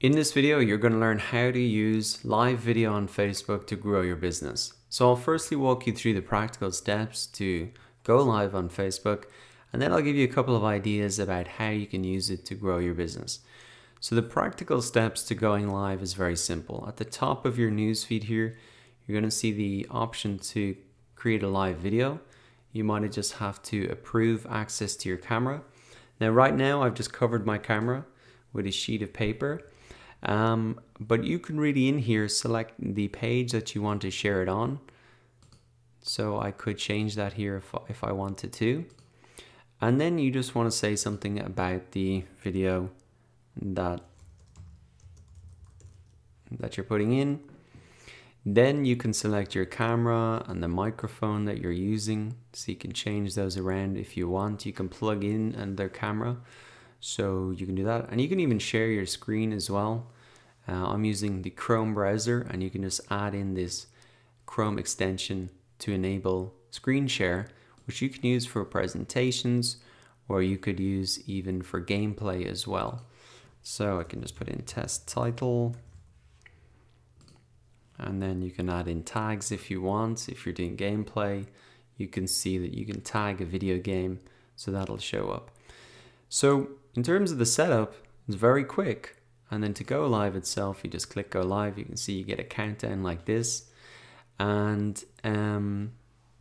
In this video, you're going to learn how to use live video on Facebook to grow your business. So I'll firstly walk you through the practical steps to go live on Facebook, and then I'll give you a couple of ideas about how you can use it to grow your business. So the practical steps to going live is very simple. At the top of your newsfeed here, you're going to see the option to create a live video. You might just have to approve access to your camera. Now right now I've just covered my camera with a sheet of paper um, but you can really in here select the page that you want to share it on. So I could change that here if, if I wanted to. And then you just want to say something about the video that that you're putting in. Then you can select your camera and the microphone that you're using. So you can change those around if you want. You can plug in another camera. So you can do that. And you can even share your screen as well. Uh, I'm using the Chrome browser and you can just add in this Chrome extension to enable screen share, which you can use for presentations or you could use even for gameplay as well. So I can just put in test title and then you can add in tags if you want. If you're doing gameplay, you can see that you can tag a video game so that'll show up. So in terms of the setup, it's very quick. And then to go live itself, you just click go live. You can see you get a countdown like this. And um,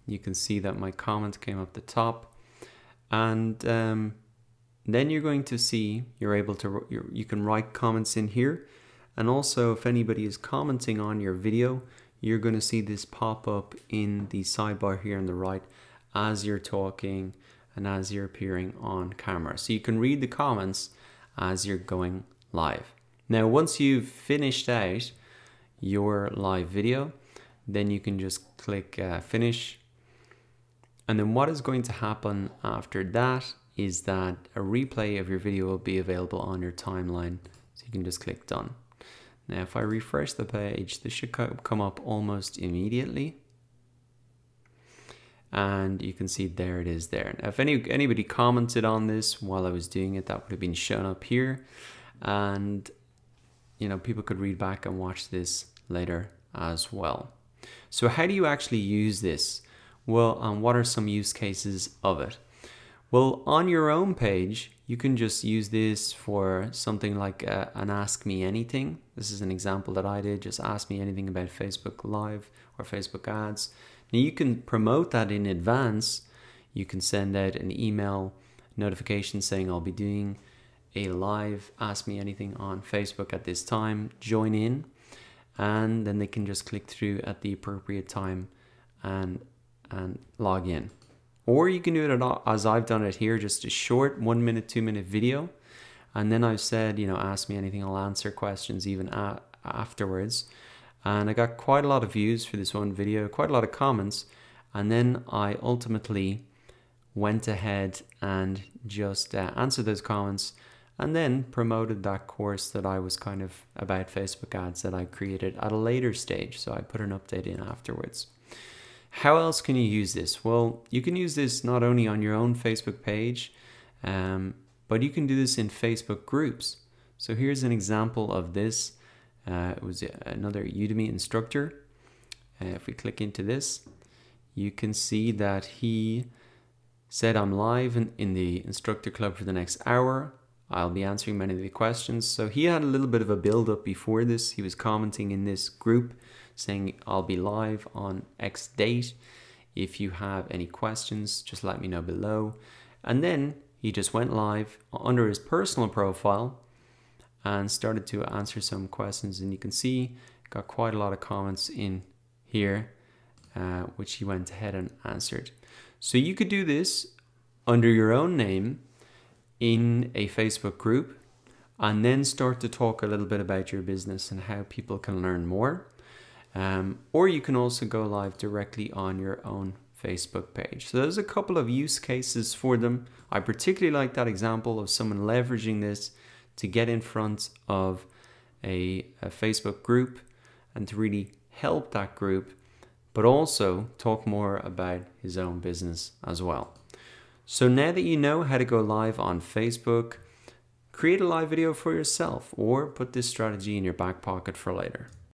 you can see that my comment came up the top. And um, then you're going to see you're able to, you can write comments in here. And also if anybody is commenting on your video, you're going to see this pop up in the sidebar here on the right as you're talking and as you're appearing on camera. So you can read the comments as you're going live. Now, once you've finished out your live video, then you can just click uh, finish. And then what is going to happen after that is that a replay of your video will be available on your timeline. So you can just click done. Now, if I refresh the page, this should come up almost immediately. And you can see there it is there. If any anybody commented on this while I was doing it, that would have been shown up here. And you know, people could read back and watch this later as well. So how do you actually use this? Well, um, what are some use cases of it? Well, on your own page, you can just use this for something like uh, an Ask Me Anything. This is an example that I did. Just ask me anything about Facebook Live or Facebook ads. Now you can promote that in advance. You can send out an email notification saying I'll be doing a live Ask Me Anything on Facebook at this time, join in, and then they can just click through at the appropriate time and and log in. Or you can do it as I've done it here, just a short one minute, two minute video. And then I've said, you know, ask me anything, I'll answer questions even afterwards. And I got quite a lot of views for this one video, quite a lot of comments. And then I ultimately went ahead and just uh, answered those comments and then promoted that course that I was kind of about Facebook ads that I created at a later stage. So I put an update in afterwards. How else can you use this? Well, you can use this not only on your own Facebook page, um, but you can do this in Facebook groups. So here's an example of this. Uh, it was another Udemy instructor. Uh, if we click into this, you can see that he said I'm live in, in the instructor club for the next hour. I'll be answering many of the questions. So he had a little bit of a build up before this. He was commenting in this group saying, I'll be live on X date. If you have any questions, just let me know below. And then he just went live under his personal profile and started to answer some questions. And you can see, got quite a lot of comments in here, uh, which he went ahead and answered. So you could do this under your own name in a Facebook group and then start to talk a little bit about your business and how people can learn more. Um, or you can also go live directly on your own Facebook page. So there's a couple of use cases for them. I particularly like that example of someone leveraging this to get in front of a, a Facebook group and to really help that group, but also talk more about his own business as well. So now that you know how to go live on Facebook, create a live video for yourself or put this strategy in your back pocket for later.